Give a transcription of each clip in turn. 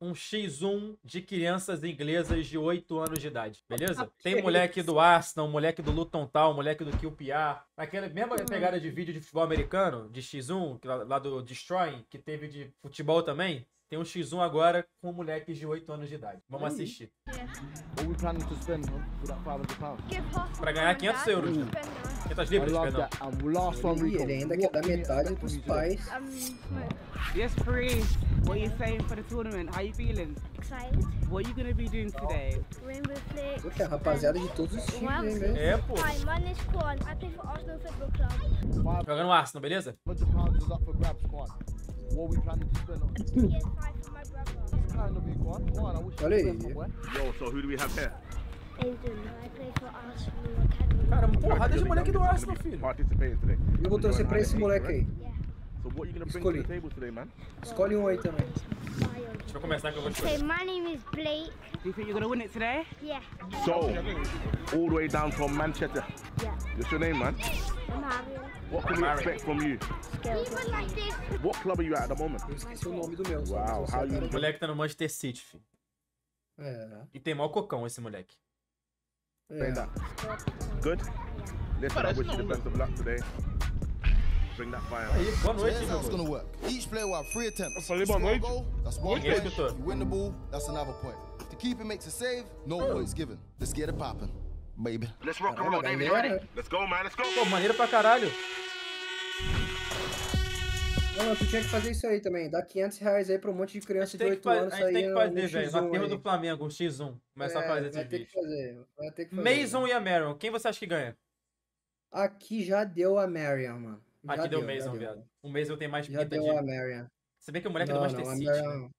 um X1 de crianças inglesas de 8 anos de idade, beleza? Tem Que moleque do Arsenal, moleque do Luton Town, moleque do QPR. Aquela mesma pegada de vídeo de futebol americano, de X1, que lá, lá do Destroying, que teve de futebol também. Tem um X1 agora com moleques de 8 anos de idade. Vamos assistir. What we planning to spend huh, with that 500 pounds? Pra ganhar 500 euros. 500 libras, I love perdão. ele ainda quer dar metade dos pais. Yes, free. What are you saying for the tournament? How you feeling? excited. What are you gonna be doing today? Rainbow Flakes. Poxa, a rapaziada de todos os times mesmo. É, pô. Hi, my name's Quan. I play for Arsenal Football Club. Jogando Arsenal, beleza? 500 pounds is up for grabs, Quan. What we planning to spend on? PS5 for my brother. Kind of you, Quan. Quan, I wish you Olha the best, my boy. Yo, so who do we have here? Aiden. I play for Arsenal Academy. Cara, porrada de You're moleque do gonna be Arsenal, filho. Participating today. Eu vou torcer pra esse moleque aí. Yeah. So what are you gonna bring Escolhi. to the table today, man? Escolhe um aí também. Deixa eu começar que eu vou Okay, my name is Blake. Do you think you're gonna win it today? Yeah. So, all the way down from Manchester. Yeah. What's your name, man? What can we expect from you? What club are you at at the moment? Eu esqueci o nome do meu. eu how you- O moleque tá no Manchester City, filho. É, E tem mó cocão esse moleque. É. that. Good? Listen, I wish you the best of luck today. Bring that fire. Aí, boa noite, Here's meu how it's irmão. gonna work. Each player will have three attempts. falei You boa noite. goal, that's one point. You win the ball, that's another point. If the keeper makes a save, no points given. Let's get it popping, baby. Let's rock and roll, David. galera. Ready? Let's go, man. Let's go. Pô, maneiro pra caralho. Não, tu tinha que fazer isso aí também. Dar 500 reais aí pra um monte de A criança de tem que, 8 fa- anos a gente tem que fazer, velho. Na X1 terra aí. do Flamengo, um X1. Começar a É, fazer esse vai ter que vídeo. fazer. Vai ter que fazer. Mason e a Marion, quem você acha que ganha? Aqui já deu a Marion, mano. Já Aqui deu o Mason, viado. O Mason tem mais Já pinta deu de... a Marion. Se bem que o moleque é do Não, Manchester não, a City, né? Marion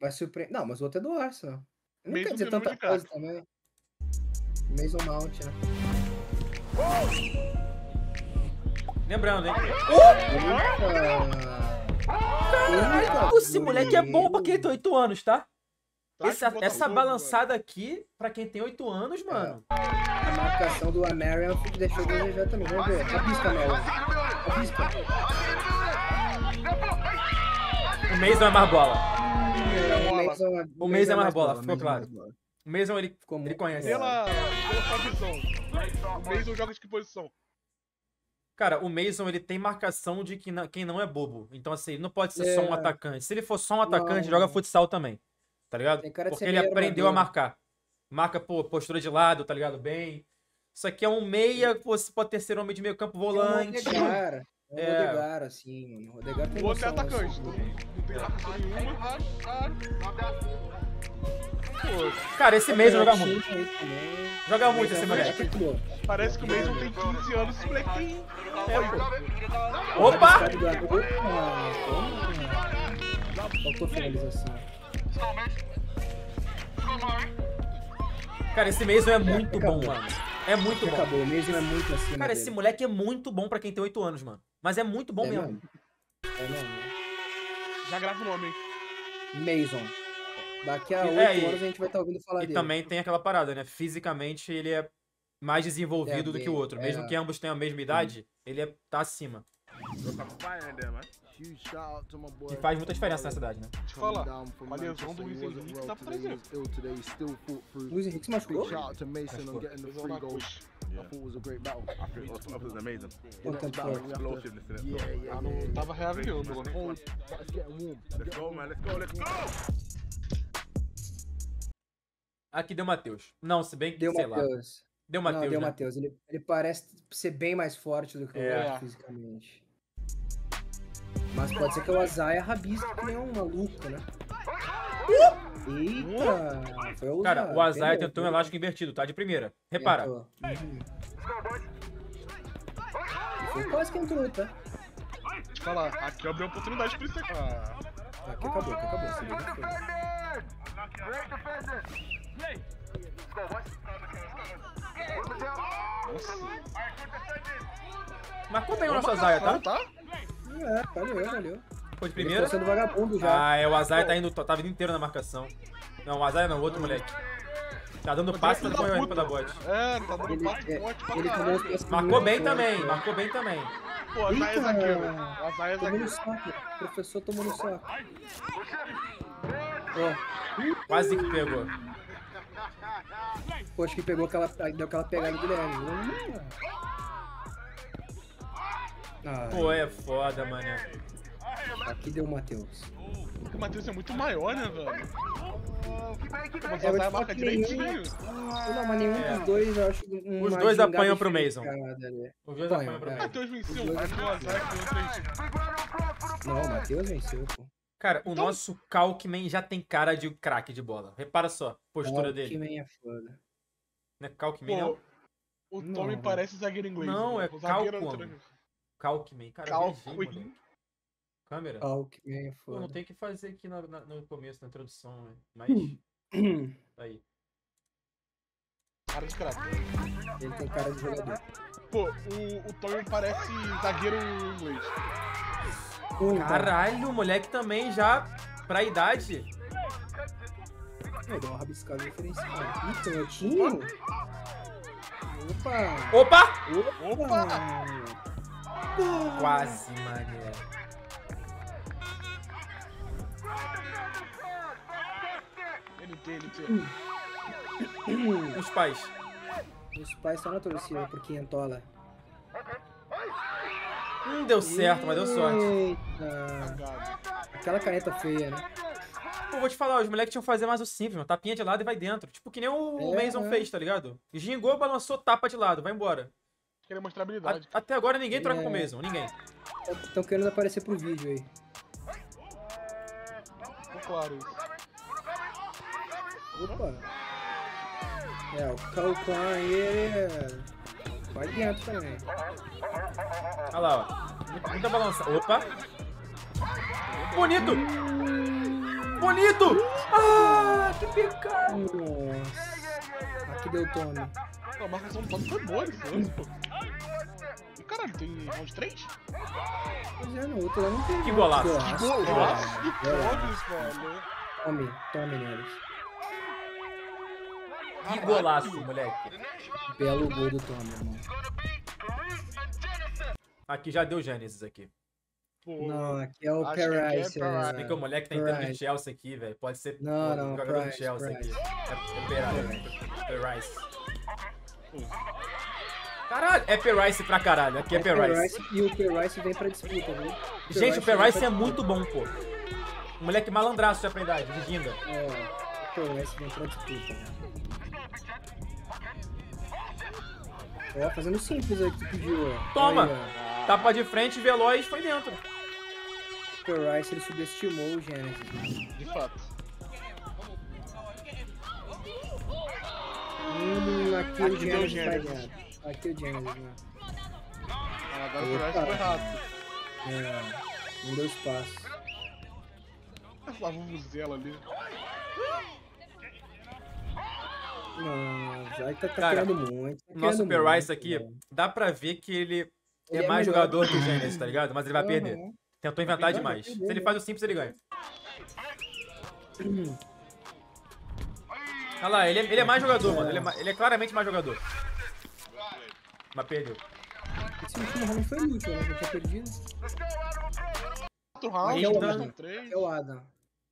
vai surpreender. Não, mas o outro é do Arsenal. Não Mason quer dizer tanta coisa também. Mason Mount, né? Lembrando, hein? Eita! Esse moleque é bom pra quem tem 8 anos, tá? Essa, essa balançada aqui, pra quem tem 8 anos, mano. A marcação do Amarion deixou de desejar também. Vamos ver. Rabisca, Amarion. Rabisca. O Mason é mais bola. É, o Mason é- O Mason é mais bola, ficou é claro. O Mason, ele, Ficou ele conhece. Pela, pela sua visão. O Mason joga de que posição? Cara, o Mason, ele tem marcação de que não- quem não é bobo. Então, assim, ele não pode ser só um É. atacante. Se ele for só um atacante, Não. joga futsal também. Tá ligado? Porque ele aprendeu a marcar. Marca, pô, postura de lado, tá ligado? Bem. Isso aqui é um meia, você pode ter ser homem de meio campo É um volante. Odegar. É um É. Odegar, assim, mano. O Odegar tem O outro é atacante. assim. Não tem marcação nenhuma. Cara, esse Mason joga muito. Joga muito esse é moleque. Parece que o Mason tem 15 anos. Esse moleque tem. Opa! Tá ligado? Opa! Toma. Faltou finalização. Cara, esse Mason é muito bom, mano. É muito bom. Acabou, o Mason é muito acima Cara, esse dele. moleque é muito bom pra quem tem 8 anos, mano. Mas é muito bom É mesmo. mesmo? É mesmo. Já grava o nome, hein? Mason. Daqui a E- 8 é, e- anos a gente vai estar ouvindo falar E dele. também tem aquela parada, né? Fisicamente ele é mais desenvolvido É, do que o outro. Mesmo é. que ambos tenham a mesma idade, ele é, tá acima. Que faz muita diferença nessa idade, né? Te falar. A lesão do Luiz Henrique tá still fought through. Luiz Henrique se machucou? yeah, não tava reaviando. né? Let's go, man. Let's go. Let's go. Aqui deu Matheus. Não, se bem que, Deu sei lá. Matheus. Deu Não, Matheus, deu né? Matheus. Ele, ele parece ser bem mais forte do que o É. fisicamente. Mas pode ser que o Azaia rabisque que nem um maluco, né? Eita! Foi o Cara, o Azaia tentou um elástico invertido, tá? De primeira. Repara. Uhum. Foi quase que entrou, tá? Te falar. Aqui abriu oportunidade pra isso aqui. Ah, Aqui acabou, aqui acabou. Esse jogo foi. Marcou bem o nosso Azaia, tá? tá? É, valeu, valeu. Foi de Ele primeira. tá sendo vagabundo já. Ah, é, o Azaia tá indo, tá vindo inteiro na marcação. Não, o Azaia não, o outro moleque. Tá dando passe, tá depois indo pra bote. É, tá dando Ele, bate é, forte pra caralho. passes Marcou muito bem também, né? marcou bem também. Pô, a Zaya é zagueiro. A Zaya é Tomou no zagueiro. saco. O professor tomou no saco. Ó, Quase que pegou. Pô, acho que pegou aquela. Deu aquela pegada do Guilherme. Hum. Ah, Pô, é foda, mané. aqui deu o Matheus. O Matheus é muito maior, né, velho? Mas É, eu marca que nenhum- direitinho. Não, mas nenhum É. dos dois eu acho um Os dois apanham pro Mason. ali. Os dois Apanham, pro é. O Matheus venceu, ganhou três. Não, o Matheus venceu, pô. Cara, o nosso Kalkman já tem cara de craque de bola. Repara só, a postura Ó, dele. Que man é foda. Não é Kalkman, não? Pô, o Tommy Não. parece zagueiro inglês. Não, né? é mano. Kalkman. Cara, moleque. Câmera. Ó, que man é Pô, não foda. tem o que fazer aqui na- na- no começo, na introdução, né? Mas. Aí. Cara de craque. Ele tem cara de jogador. Pô, o, o Tommy parece zagueiro inglês. Tá. Caralho, o moleque também já, pra idade. Pô, deu uma rabiscada diferenciada. Ih, canhotinho? Opa! Opa! Opa! Quase, mané. NT, NT. Os pais. Os pais estão na torcida por quinhentola. Hum, deu certo, mas deu sorte. Eita! Aquela caneta feia, né? Pô, vou te falar, os moleques tinham que fazer mais o simples, mano. Tapinha de lado e vai dentro. Tipo, que nem o É, Mason é. fez, tá ligado? Gingou, balançou, tapa de lado, vai embora. Queria mostrar A- habilidade. até agora ninguém troca com o É. Mason, ninguém. Estão querendo aparecer pro vídeo aí. Claro isso. Opa! É, o Calcan aí é... vai dentro também. Olha lá, ó. Muita balança. Opa! Bonito! Bonito! Ah, que pecado! Nossa. Aqui deu Tommy. Pô, a marcação do Tommy foi boa pô. E caralho, tem round 3? Pois é, no outro lá não tem. Que golaço. Golaço. Golaço do Golaço. Tome, tome neles. Que golaço, moleque. Belo gol do Tommy, irmão. Aqui já deu Gênesis aqui. Pô, Não, aqui é o Acho que aqui é que o moleque tá entrando de Price. Chelsea aqui, velho. Pode ser Não, não, jogador do Price, Chelsea Price. aqui. É, é Perice. Caralho, é Perice pra caralho. Aqui é Perice. E o Paris vem pra disputa, viu? Gente, o Perice é muito bom, pô. O moleque malandraço já pra idade, de ginga. É, o Paris vem pra disputa. né? Ó, fazendo simples aí que tu pediu, ó. Toma! Aí. Tapa de frente, veloz, foi dentro. O Paris, ele subestimou o Genesis. de fato. Hum, aqui, o Aqui deu Genesis vai dentro. Aqui o Genesis, né? Ah, Agora o Price foi rápido. É, não deu espaço. A Vuvuzela ali. Não, Zay tá, tá Cara, querendo muito. tá O nosso querendo Perice muito, aqui, velho. dá pra ver que ele é Ele é mais melhor. jogador que o Gênesis, tá ligado? Mas ele vai perder. Aham. Tentou inventar Vai demais. perder, Se ele né? faz o simples, ele ganha. Olha lá, ele é, ele é mais jogador, mano. Ele é, ele é claramente mais jogador. Mas perdeu. Esse último round foi inútil, né? Que eu tinha perdido. Quatro rounds, Aí é o mais Adam. três. É o Adam.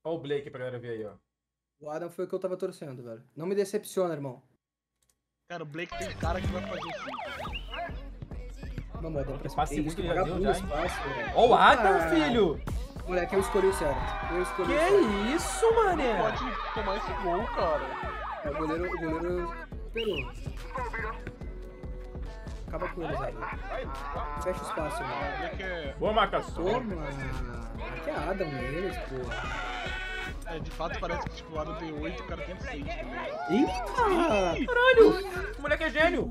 Olha o Blake pra galera ver aí, ó. O Adam foi o que eu tava torcendo, velho. Não me decepciona, irmão. Cara, o Blake tem cara que vai fazer assim. Vamos, Adam, pra. Passe Que muito isso, ele já deu, vagabundo já, hein? Ó o Adam, Ah, filho! Moleque, eu escolhi o certo. Eu escolhi Que o certo. isso, mané? Pode tomar esse gol, cara. É, O goleiro, o goleiro esperou. Acaba com eles aí. Fecha o espaço, O velho. Blake é, Boa marcação. Toma! Que é Adam neles, pô. É, de fato parece que tipo, o Adam tem 8 e o cara tem 6 também. Eita! Caralho! O moleque é gênio!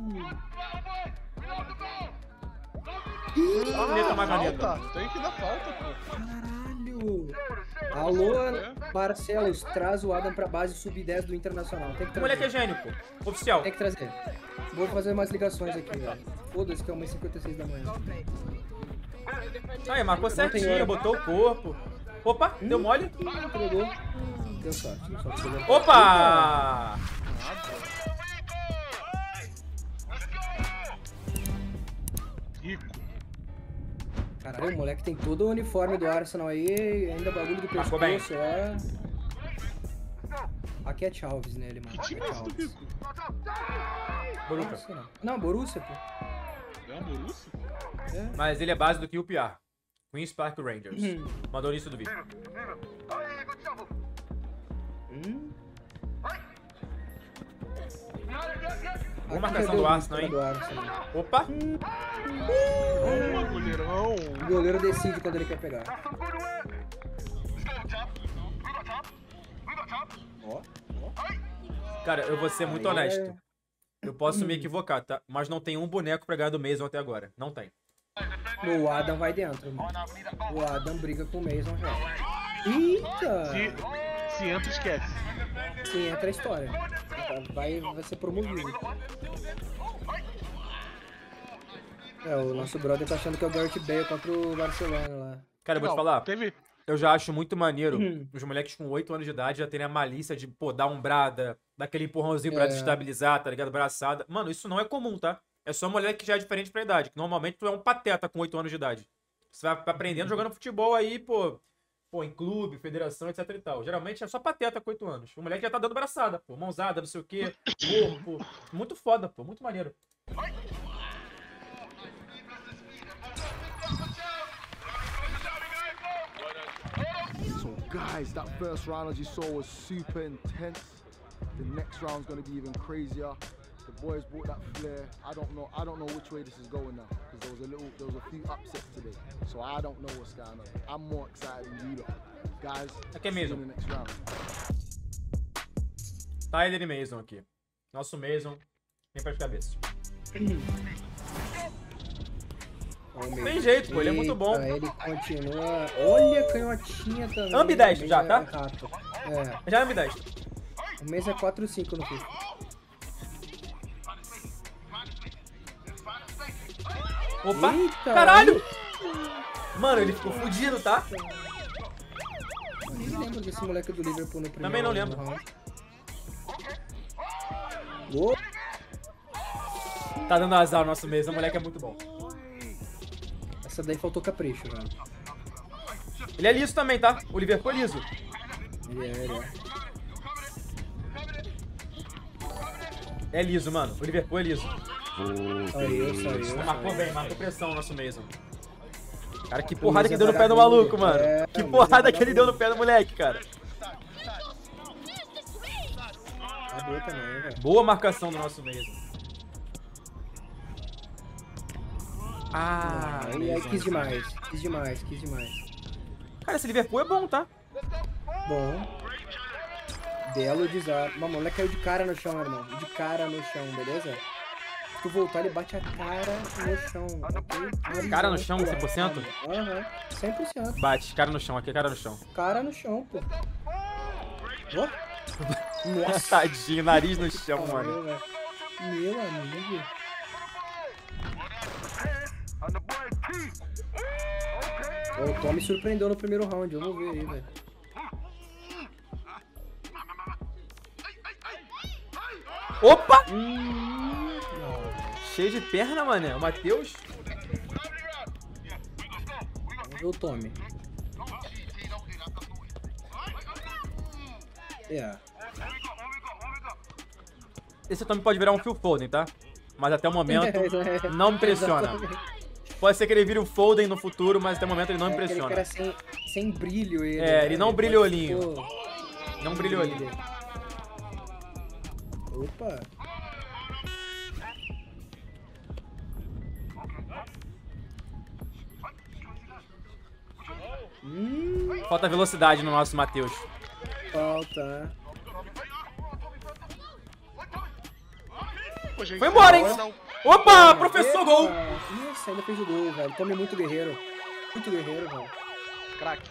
Caneta, mais caneta. Tem que dar falta, pô. Caralho! Alô, Barcelos, traz o Adam pra base sub-10 do Internacional. Tem que O moleque é trazer. gênio, pô. Oficial. Tem que trazer. Vou fazer mais ligações aqui, velho. Foda-se que é 1h56 da manhã. Aí, marcou certinho, botou o corpo. Opa, deu mole. Hum. Deu sorte, deu sorte. Pegou. Opa! Rico. Caralho, o moleque tem todo o uniforme do Arsenal aí, ainda bagulho do Marcou bem. pescoço, ó. A Cat Alves nele, mano. Que time é esse do. Rico? Nossa, não. Borussia, pô. É Borussia? Mas ele é base do QPR. Queen's Park Rangers. Hum. Mandou isso do vídeo. Hum. Aqui, marcação do Arsenal, hein? do Arsenal? Opa! Boa, goleirão. O goleiro decide quando ele quer pegar. Ó. Cara, eu vou ser muito Aí é- honesto. Eu posso me equivocar, tá? Mas não tem um boneco pra ganhar do Mason até agora. Não tem. O Adam vai dentro, mano. O Adam briga com o Mason já. Eita! Se, se entra, esquece. Sim, entra a história. Vai, vai ser promovido. É, o nosso brother tá achando que é o Gareth Bale contra o Barcelona lá. Cara, eu vou te falar. Teve. Eu já acho muito maneiro Hum. os moleques com 8 anos de idade já terem a malícia de, pô, dar umbrada, dar aquele empurrãozinho pra É. desestabilizar, tá ligado? Braçada. Mano, isso não é comum, tá? É só moleque que já é diferente pra idade. Que normalmente tu é um pateta com 8 anos de idade. Você vai aprendendo jogando futebol aí, pô, pô, em clube, federação, etc e tal. Geralmente é só pateta com 8 anos. O moleque já tá dando braçada, pô, mãozada, não sei o quê, corpo. Muito foda, pô, muito maneiro. So, guys, that first round, as you saw, was super intense. The next round's to be even crazier. Boys brought that flair. I don't know. I don't know which way this is going now because there was a little, there was a few upsets today. So I don't know what's going on. I'm more excited than you lot, guys. Aqui é see you mesmo. in the next round. Tyler e Mason aqui. Nosso Mason, vem pra cabeça. Ó, o Mason. Tem jeito, pô, ele é muito bom. Ele continua. Olha a canhotinha também. Ambidestro já, tá? É. É, Já me deste. o mês é 4-5 no FIFA. Opa! Eita, Caralho! Mano, ele ficou fudido, tá? Eu nem lembro desse moleque do Liverpool no primeiro Também não lembro. Ô, Tá dando azar o nosso mês, o moleque é muito bom. essa daí faltou capricho, velho. Ele é liso também, tá? O Liverpool é liso. Ele é, ele é. É liso, mano. O Liverpool é liso. Saiu, saiu. Marcou bem, marcou pressão o nosso Mason. Cara, que O porrada que deu no pé do maluco, mano. É, Que o porrada é que ele deu no pé do moleque, cara. Também. Boa marcação do nosso Mason. Ah, Aí, quis demais, quis demais, quis demais. Cara, esse Liverpool é bom, tá? Bom. Belo desastre. Uma moleque caiu de cara no chão, irmão. De cara no chão, beleza? Tu voltar, ele bate a cara no chão, ok? Cara no chão, Narizão, 100%? Aham, 100%. Bate, cara no chão, aqui, cara no chão. Cara no chão, pô. Ó. Nossa. Tadinho, nariz no chão, mano. Meu amigo. O Tom me surpreendeu no primeiro round, vamos ver aí, velho. Opa! Hum, Cheio de perna, mano. O Matheus. Vamos ver o Tommy. É. Esse também pode virar um Phil Foden, tá? Mas até o momento não me impressiona. Pode ser que ele vire um Foden no futuro, mas até o momento ele não É impressiona. cara sem, sem brilho ele. É, né? ele não pode, brilha o olhinho. Não brilhou ali. Opa. Hum, Falta velocidade no nosso Matheus. falta. Foi embora, hein? Opa, professor gol! Epa, Nossa, ainda fez o gol, velho. Tome muito guerreiro. Muito guerreiro, velho. Craque.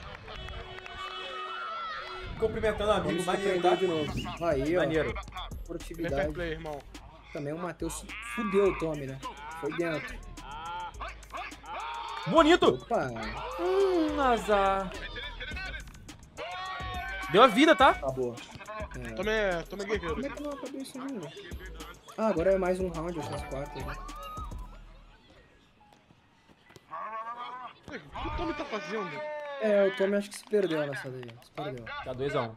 Cumprimentando o amigo, maneiro, tá? de novo. Aí, ó. Maneiro. Produtividade. play, irmão. Também o Matheus fudeu o Tommy, né? Foi dentro. Bonito! Opa, Hum, azar. Deu a vida, tá? acabou. É. Tome, tome guerreiro. Como é que não acabou isso ainda? Ah, agora é mais um round, eu faço quatro. Né? O que o Tommy tá fazendo? É, o Tommy acho que se perdeu nessa daí. Se perdeu. Tá 2x1. Um.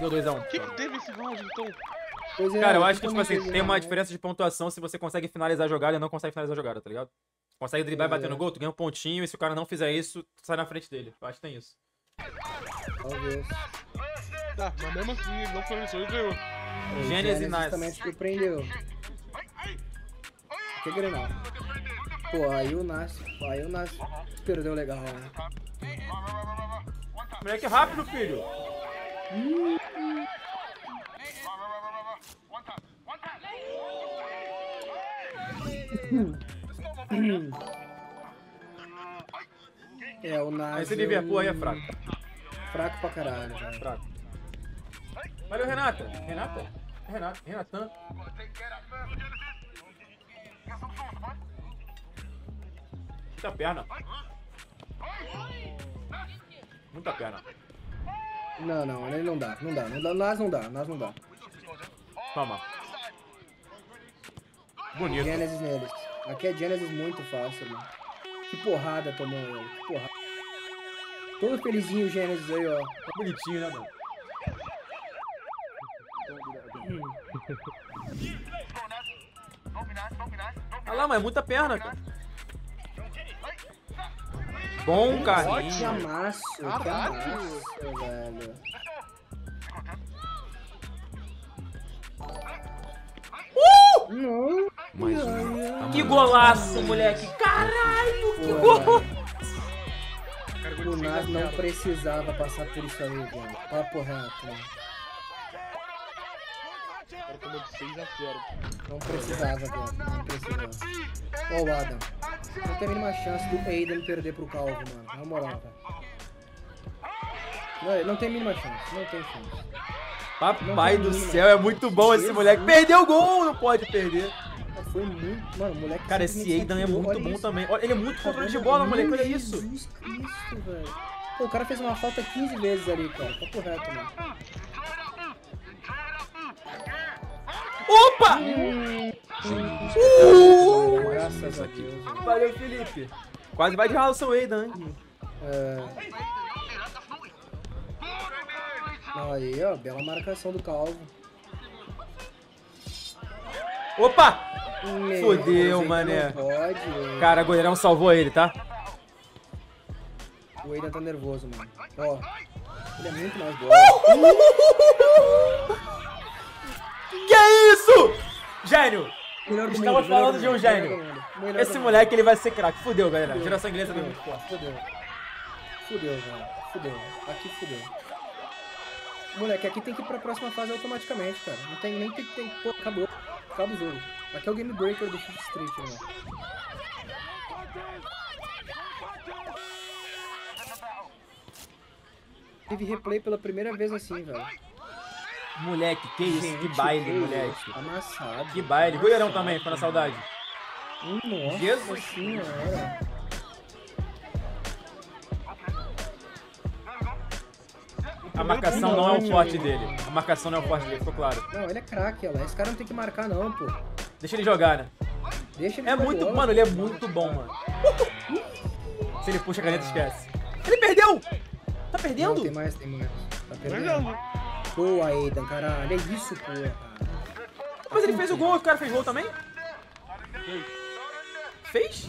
Deu 2x1. O que, que teve esse round, então? Pois é, Cara, eu acho que, tipo assim, tem uma diferença de pontuação se você consegue finalizar a jogada e não consegue finalizar a jogada, tá ligado? Consegue driblar e bater é. no gol, tu ganha um pontinho, e se o cara não fizer isso, tu sai na frente dele. Eu acho que tem isso. Talvez. Tá, mas mesmo assim, ele não finalizou e ganhou. O Gênesis Nice. também surpreendeu. Que Grenal. Pô, aí o Nas. Aí o Nas perdeu legal, né? Moleque é rápido, filho! É, o Nas. Esse Liverpool aí é fraco. Fraco pra caralho, velho. Fraco. Valeu, Renata. Renata? Renata. Renatan. Muita perna. Muita perna. Não, não, ele não dá, não dá, não dá, Nas não dá, Nas não dá. Toma. Bonito. Genesis neles. Aqui é Genesis muito fácil, mano. Que porrada tomou ele, que porrada. Todo felizinho o Genesis aí, ó. Tá bonitinho, né, mano? Olha lá, mas é muita perna, cara. Bom Que carrinho. amasso, que amasso, velho. Mais um. Que golaço, moleque. Caralho, que Pô, gol. velho. O Nas não precisava passar por isso aí, velho. Papo reto, mano. 6x0. Não precisava, velho. Não precisava. Ó o Adam. Não tem a mínima chance do Aiden perder pro Calvo, mano. Na moral, velho. Não, não tem a mínima chance. Não tem chance. Papai do céu, é muito bom esse moleque. Perdeu o gol, não pode perder. Foi muito. Mano, o moleque. Cara, esse Aidan é muito bom também. Olha, ele é muito Tá controle de bola, moleque. Olha isso. Jesus Cristo, velho. Pô, o cara fez uma falta 15 vezes ali, cara. Papo reto, mano. Opa! Uh! Graças a Deus. Valeu, Felipe. Quase vai de Ralson Aidan, hein? É. Aí, ó, bela marcação do Calvo. Opa! Meu Fudeu, mané. Pode. o- Cara, goleirão salvou ele, tá? O Aidan tá nervoso, mano. Ó. Ele é muito mais bom. Que é isso? Gênio! Melhor do Estamos mundo, falando do de um gênio. melhor Esse moleque, ele vai ser craque. Fudeu, galera. Fudeu. Geração inglesa deu mundo. muito forte. Fudeu. Fudeu, velho. Fudeu. Aqui fudeu. Moleque, aqui tem que ir pra próxima fase automaticamente, cara. Não tem nem tem que. Tem... Pô, acabou. Acaba o jogo. Aqui é o game breaker do Fifth Street, né? Teve replay pela primeira vez assim, velho. Moleque, que isso? Que Gente, baile, que moleque. Amassado. Que baile. Goleirão também, na saudade. Nossa Jesus. senhora. A marcação não é o forte dele. A marcação não é o forte dele, ficou claro. Não, ele é craque, ela. Esse cara não tem que marcar, não, pô. Deixa ele jogar, né? Deixa ele É jogar muito. bola. Mano, ele é muito bom, mano. Se ele puxa a caneta, esquece. Ele perdeu! Tá Não, perdendo? tem mais, tem mais. Tá perdendo. Perdendo. Pô, Aidan, caralho. É isso, porra. Mas ele fez o gol, o cara fez gol também? Fez?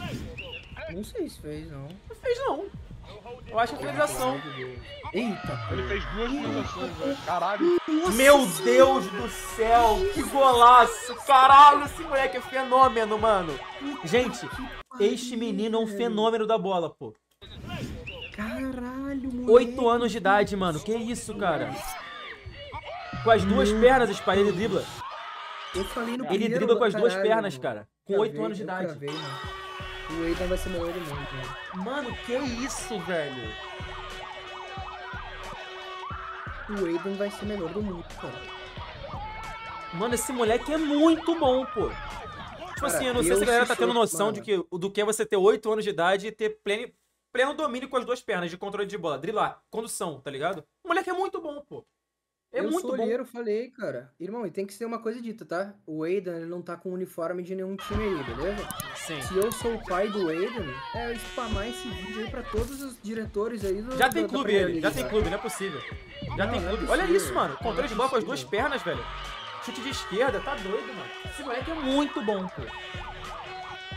Não sei se fez, não. Não fez, não. Eu acho que é finalização. Eita, Ele fez duas finalizações, velho. Caralho. Meu Deus do céu, que golaço! Caralho, esse moleque é fenômeno, mano. Gente, este menino é um fenômeno da bola, pô. caralho, moleque. Oito anos de idade, mano. Que isso, cara? Com as duas pernas, Spy, ele dribla. Eu falei no Ele dribla com as duas caralho, pernas, mano. cara. Com oito anos de eu idade. O Aidan vai ser melhor do mundo, mano. Mano, que isso, velho? O Aidan vai ser melhor do mundo, cara. Mano, esse moleque é muito bom, pô. Tipo Cara, assim, eu não sei se a galera tá tendo noção de mano. que, do que é você ter 8 anos de idade e ter pleno, pleno domínio com as duas pernas de controle de bola. Driblar, condução, tá ligado? O moleque é muito bom, pô. É eu muito sou bom. olheiro, falei, cara. Irmão, e tem que ser uma coisa dita, tá? O Aiden, ele não tá com uniforme de nenhum time aí, beleza? Sim. Se eu sou o pai do Aiden, é eu spamar esse vídeo aí pra todos os diretores aí do Já tem da clube ele, já tem tá? clube, não é possível. Já Não, tem é clube. Olha possível. isso, mano. Controle é de bola com as duas pernas, velho. Chute de esquerda, tá doido, mano. Esse moleque é muito bom, pô.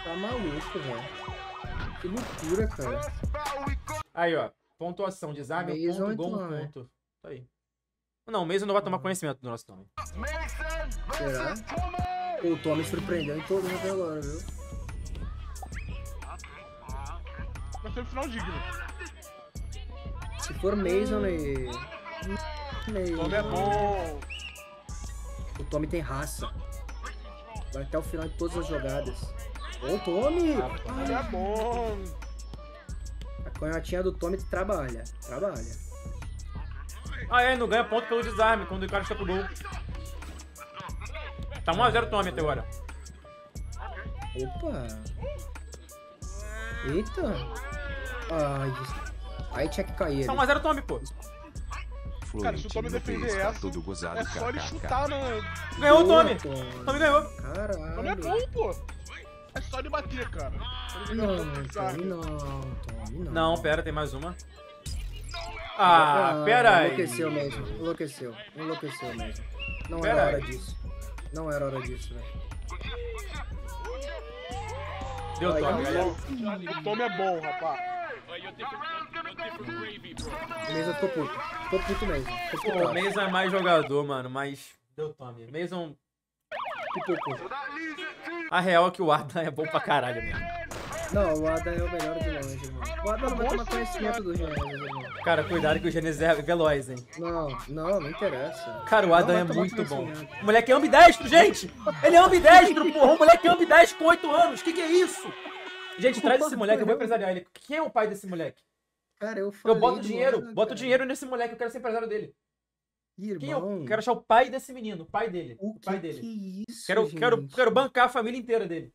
Tá maluco, velho. Que loucura, cara. Aí, ó. Pontuação, desarme, um Mason ponto, é gol, um tomar, ponto. Tá aí. Não, o Mason não vai tomar conhecimento do nosso nome. Será? O Tommy surpreendeu em todos até agora, viu? Mas foi um final digno. Se for Mason e. O nome é bom. O Tommy tem raça. Vai até o final de todas as jogadas. Ô, Tommy! O nome é bom. A canhotinha do Tommy trabalha. Trabalha. Ah, é, não ganha ponto pelo desarme quando o cara está pro gol. Tá 1x0 Tommy até agora. Opa! Eita! Ai, aí tinha que cair. Tá ali. 1x0 Tommy, pô. Cara, se o Tommy defender essa, tudo gozado, é só ele chutar na. Ganhou o Tommy. Tommy. Tommy ganhou. O nome é Caralho. bom, pô. É só ele bater, cara. Não, de Tommy, não, Tommy, não. Não, pera, tem mais uma. Ah, pera aí. Enlouqueceu mesmo. Enlouqueceu. Enlouqueceu mesmo. Não Pera era aí. hora disso. Não era hora disso, velho. Deu ai, galera. O Tommy é bom, rapaz. Mesmo eu tô puto. Tô puto mesmo. Tô Pô, o puto. Mason é mais jogador, mano, mas deu Tommy. Mason, a real é que o Arda é bom pra caralho mesmo. Não, o Adam é o melhor de longe, irmão. O Adam não vai tomar conhecimento do Gênesis, irmão. Cara, cuidado que o Gênesis é veloz, hein. Não, não, não interessa. Cara, o Adam é muito bom. O moleque é ambidestro, gente! Ele é ambidestro, porra! O moleque é ambidestro com 8 anos! Que que é isso? Gente, traz esse moleque, eu vou empresariar ele. Quem é o pai desse moleque? Cara, eu Eu falei boto do dinheiro, Adam, boto cara. dinheiro nesse moleque, eu quero ser empresário dele. Quem é. Irmão, Quero achar o pai desse menino, o pai dele. o O pai que dele. que é isso, Quero, quero, gente? quero bancar a família inteira dele.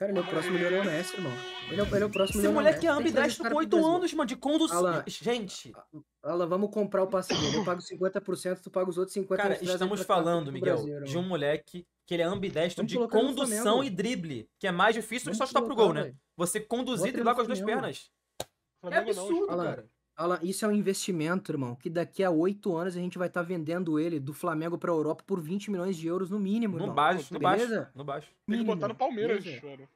Cara, ele é o próximo Lionel Messi, irmão. Ele é, o- ele é o próximo Esse Lionel moleque é Messi. Ambidestro com pro 8 Brasil. anos, mano, de condução. Alan, Gente, Alan, vamos comprar o passe dele. Eu pago 50%, tu paga os outros 50%. cara, estamos falando, Miguel, Brasil, de um moleque que ele é ambidestro Vamos de condução e drible, que é mais difícil do que só chutar pro gol, né? Você conduzir e driblar com as duas pernas. É absurdo, Alan, cara. Alan, isso é um investimento, irmão. Que daqui a 8 anos a gente vai estar vendendo ele do Flamengo pra Europa por 20 milhões de euros no mínimo, No irmão. baixo, no baixo, Beleza? no baixo. Tem que Mínimo, botar no Palmeiras, velho.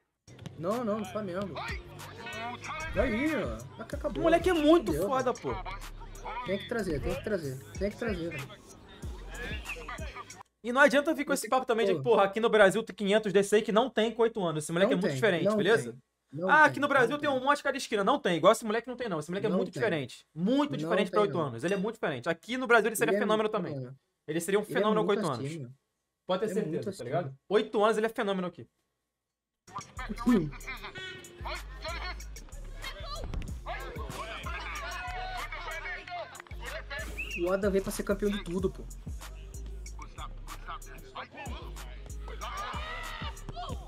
Não, não, no Flamengo. Aí, ó. Ac- Acabou. O moleque é muito foda, pô. Tem que trazer, tem que trazer. Tem que trazer, velho. E não adianta vir com esse papo também de, Pô. porra, aqui no Brasil tem 500 desse aí que não tem com 8 anos. Esse moleque Não é muito tem, diferente, beleza? tem, não ah, tem, aqui no Brasil não tem um monte de cada esquina. Não tem, igual esse moleque não tem, não. Esse moleque é Não muito tem. diferente. Muito Não diferente pra tem, 8 não. anos. Ele é muito diferente. Aqui no Brasil ele seria Ele é fenômeno muito- também. mano, Ele seria um ele é fenômeno com muito 8 anos. Pode ter é certeza, muito tá ligado? 8 anos ele é fenômeno aqui. Hum. O Adam veio pra ser campeão de tudo, pô.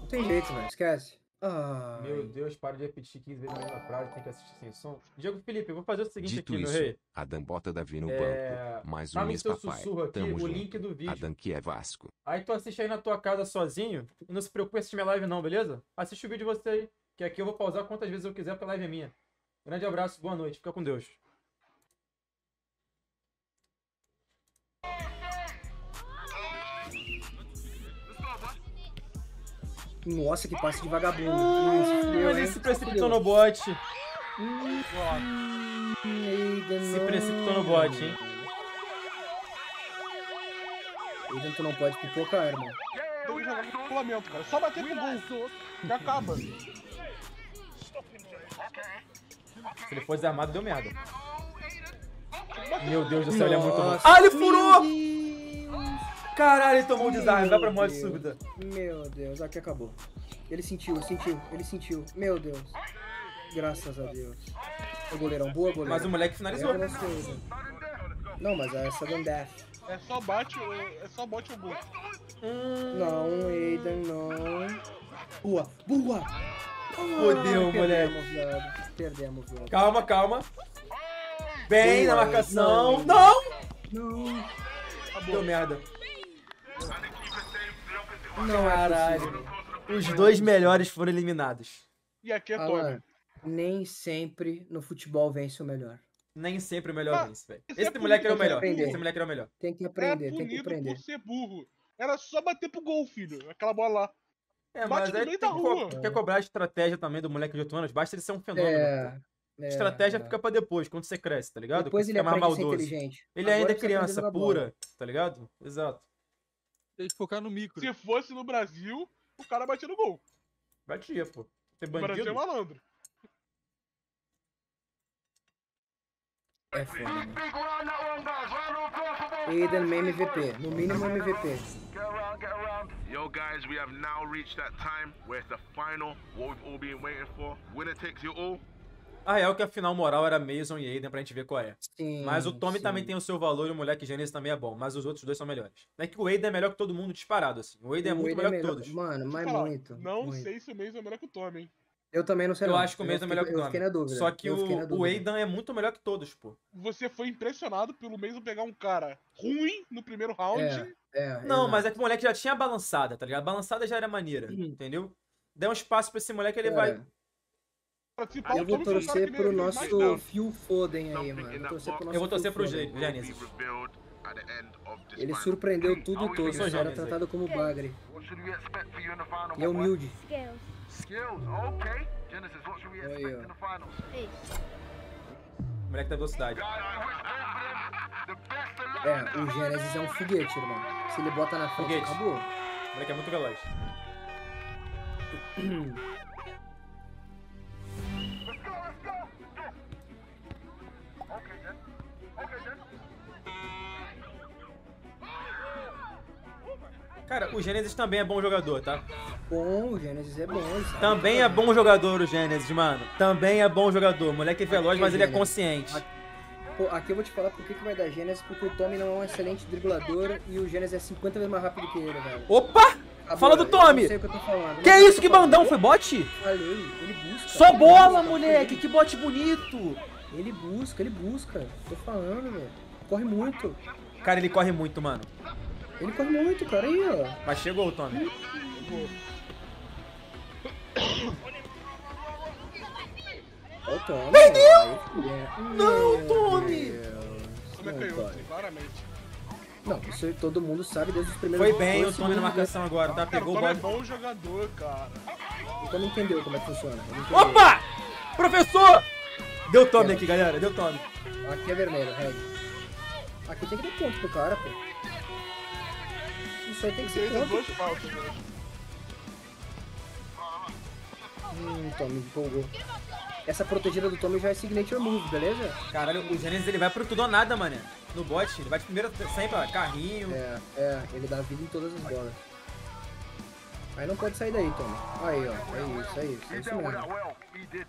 Não tem jeito, velho. Esquece. Ah, Meu Deus, para de repetir 15 vezes a mesma frase, tem que assistir sem som. Diego Felipe, eu vou fazer o seguinte Dito aqui, meu isso, rei. Adam bota Davi no É, banco. Mais um mês, papai. sussurro aqui Tamo o junto. link do vídeo. Adam que é Vasco. Aí tu assiste aí na tua casa sozinho e não se preocupe em assistir minha live não, beleza? Assiste o vídeo você aí, que aqui eu vou pausar quantas vezes eu quiser porque a live é minha. Grande abraço, boa noite, fica com Deus. Nossa, que passe de vagabundo. Hum, ele hein? se precipitou no bot. Hum, Se não. precipitou no bot, hein? Aiden, tu não pode pipocar, irmão. Tem que jogar com regulamento, cara. Só bater pro gol. Que acaba. Se ele for desarmado, deu merda. Meu Deus do céu, ele é muito bom. Ah, ele furou! Caralho, ele tomou um desarme, vai pra morte súbita. Meu Deus, aqui acabou. Ele sentiu, sentiu, ele sentiu. Meu Deus. Graças a Deus. O goleirão, boa goleirão. Mas o moleque finalizou. É. Não, mas essa é death. É só bate, o- é só bote o gol. Hum, Não, Aiden, não. Boa, boa! Fodeu, moleque. Perdemos, velho. Perdemos, velho. Calma, calma. Bem Boa, na marcação. não. Não! Não. Deu merda. Não é Caralho. Os dois melhores foram eliminados. E aqui é Alan, Tommy. nem sempre no futebol vence o melhor. Nem sempre o melhor Ah, vence, velho. isso Esse é moleque era o melhor. Esse moleque era o melhor. Tem que É aprender, tem que aprender. por ser burro. Era só bater pro gol, filho. Aquela bola lá. É, Bate mas no aí tem que, co- quer cobrar a estratégia também do moleque de 8 anos. Basta ele ser um fenômeno. É, é, estratégia é. fica pra depois, quando você cresce, tá ligado? Depois Quando ele fica mais maldoso. Ele Agora ainda é a criança pura, tá ligado? Exato. Tem que focar no micro. Se fosse no Brasil, o cara batia no gol. Batia, pô. Ser O Brasil é bandido. malandro. É foda. Aiden MVP, no mínimo MVP. Yo, guys, we have now reached that time where it's the final, what we've all been waiting for. Winner takes you all. A real é que a final moral era Mason e Aiden pra gente ver qual é. Sim, Mas o Tommy sim. também tem o seu valor e o moleque Gênesis também é bom. Mas os outros dois são melhores. Não é que o Aiden é melhor que todo mundo disparado, assim. O Aiden é O muito Aiden melhor, que todos. Mano, mas eu falar, muito. Não muito. sei se o Mason é melhor que o Tommy, hein? Eu também não sei Eu não. acho que o Mason é melhor que o Tommy. fiquei na dúvida. Só que o, o. Aidan é muito melhor que todos, pô. Você foi impressionado pelo Mason pegar um cara ruim no primeiro round. É, é, Não, exato. mas é que o moleque já tinha balançada, tá ligado? A balançada já era maneira, entendeu? Dê um espaço pra esse moleque, ele vai. Eu vou torcer pro nosso. Phil Foden aí, mano. Eu vou that torcer pro Eu vou torcer pro of this Ele surpreendeu tudo e todos. Era tratado como bagre. E é humilde. Skills. Skills, okay. Genesis, what should we Aí, expect ó. in the finals? Peace. O moleque da velocidade. É, o Gênesis é um foguete, irmão. Se ele bota na frente, Foguete. acabou. O moleque é muito veloz. Cara, o Gênesis também é bom jogador, tá? Bom, o Gênesis é bom. sabe Também é bom jogador o Gênesis, mano. Também é bom jogador. Moleque é veloz, Aqui, mas ele é consciente. Pô, aqui eu vou te falar por que que vai dar Gênesis, porque o Tommy não é um excelente driblador e o Gênesis é 50 vezes mais rápido que ele, velho. Opa! Acabou, Fala do eu Tommy! Não sei o que eu tô falando. Que o isso, que eu bandão? Foi bot? Falei, ele busca. Só ele bola, busca, moleque! Que bot bonito! Ele busca, ele busca. Tô falando, velho. Corre muito. Cara, ele corre muito, mano. Ele corre muito, cara. Aí, ó. Mas chegou o Tommy. Ó o Tommy. Perdeu! Não, Tommy! Como é Não, canhoto, pode. claramente. Não, isso aí todo mundo sabe desde os primeiros Foi bem o Tommy na marcação agora, tá? Cara, o Pegou o Tommy é bom jogador, cara. Então não entendeu como é que funciona. Opa! Professor! Deu Tommy aqui, galera. Deu Tommy. Aqui é vermelho, red. Aqui tem que dar ponto pro cara, pô. Isso aí tem que ser Direito a ponto. duas faltas, né? Hum, Tommy empolgou. Essa protegida do Tommy já é signature move, beleza? Caralho, o Gênesis ele vai pro tudo ou nada, mané. No bot, ele vai de primeiro sempre, ó, carrinho. É, é, ele dá vida em todas as bolas. Aí não pode sair daí, Tommy. Aí, ó. É isso, é isso. É isso mesmo.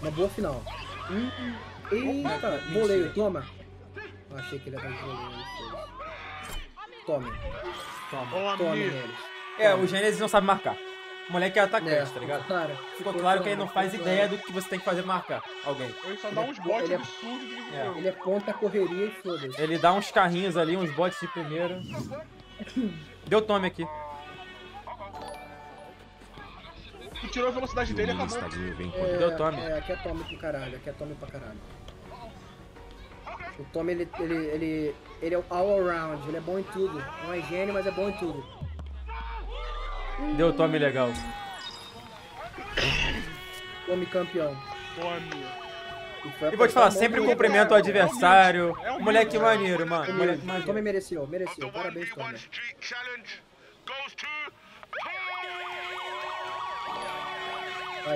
Uma boa final. Hum, hum. Eita, boleio, toma. Eu achei que ele ia dar de boleio. Tome, Toma. tome neles. É, o Gênesis não sabe marcar. O moleque é atacante, É, tá ligado? Cara, Ficou claro que ele não faz ideia do que você tem que fazer pra marcar alguém. Ele só dá uns botes Ele é- absurdos de É. Ele é ponta, correria e foda-se. Ele dá uns carrinhos ali, uns botes de primeira. Deu Tommy aqui. Tu tirou a velocidade dele e acabou. É, Deu Tommy. É, aqui é Tommy pro caralho, aqui é Tommy pra caralho. O Tommy, ele, ele, ele, ele é o all around, ele é bom em tudo. Não é gênio, mas é bom em tudo. Deu Tommy legal. Tommy campeão. Tommy. E, vou te falar, sempre cumprimento o adversário. É humilde. Moleque maneiro, mano. Moleque O maneiro. Tommy mereceu, mereceu. Parabéns, 1v1 Tommy.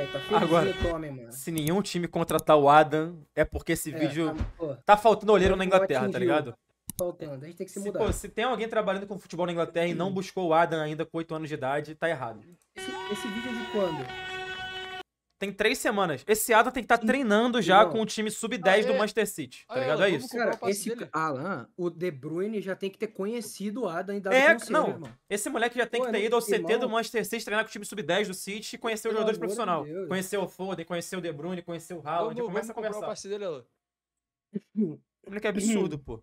Tá felizinho Agora. mano. Se nenhum time contratar o Adam, é porque esse É, vídeo. tá, pô, Tá faltando olheiro na Inglaterra, tá ligado? faltando. A gente tem que se Se, mudar. pô, se tem alguém trabalhando com futebol na Inglaterra e não buscou o Adam ainda com 8 anos de idade, tá errado. Esse, esse vídeo é de quando? Tem três semanas. Esse Adam tem que estar treinando já Irmão. com o time sub-10 Ah, do é? Manchester City, tá Ah, ligado? ela, É vamos isso. Cara, o esse dele. Alan, o De Bruyne já tem que ter conhecido o Adam e dado É, conselho, não. irmão. Esse moleque já tem Pô, que ter é ido ao CT irmão. do Manchester City, treinar com o time sub-10 do City e conhecer jogadores amor de profissionais. Deus. Conhecer o Foden, conhecer o De Bruyne, conhecer o Vamos, Haaland, vamos começa a comprar o conversar. passe dele, ela. Moleque é absurdo, pô.